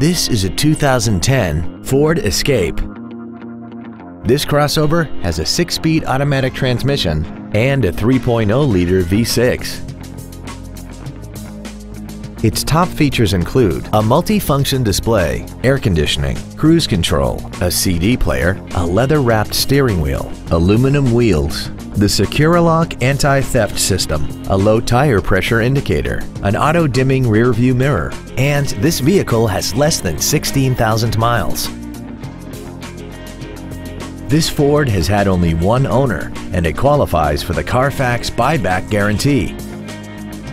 This is a 2010 Ford Escape. This crossover has a six-speed automatic transmission and a 3.0-liter V6. Its top features include a multi-function display, air conditioning, cruise control, a CD player, a leather-wrapped steering wheel, aluminum wheels, the Securilock anti-theft system, a low tire pressure indicator, an auto-dimming rear-view mirror, and this vehicle has less than 16,000 miles. This Ford has had only one owner and it qualifies for the Carfax buyback guarantee.